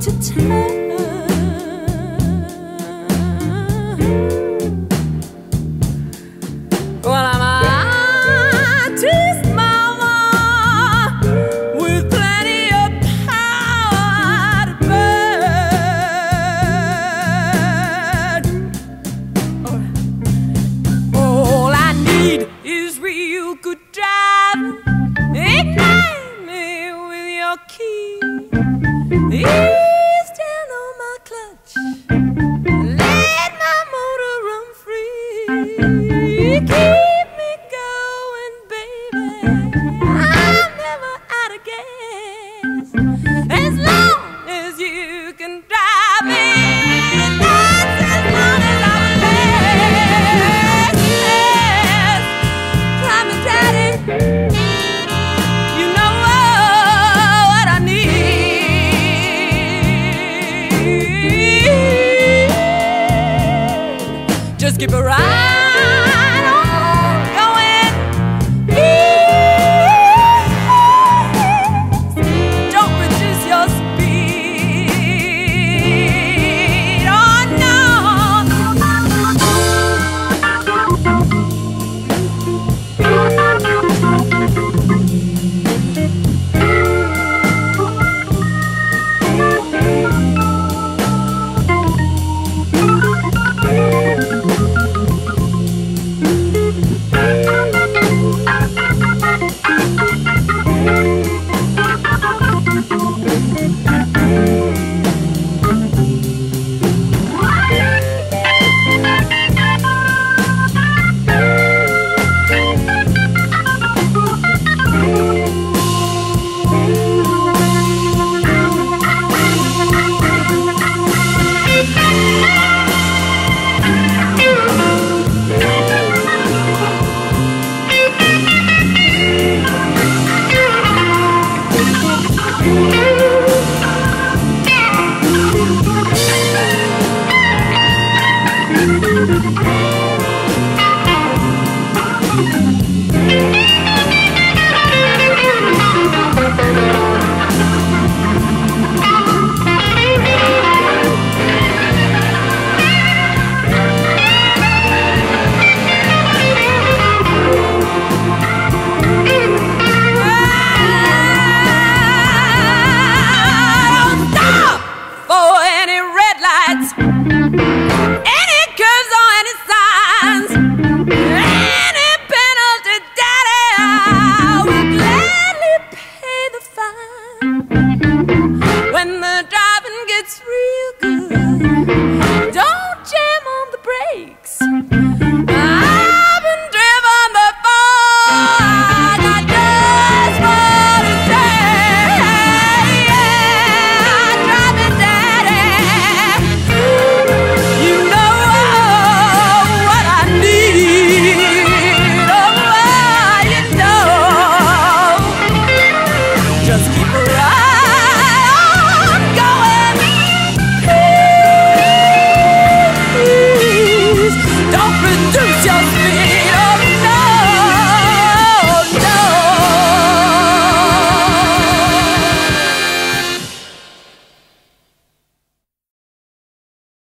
to tell. Keep a ride.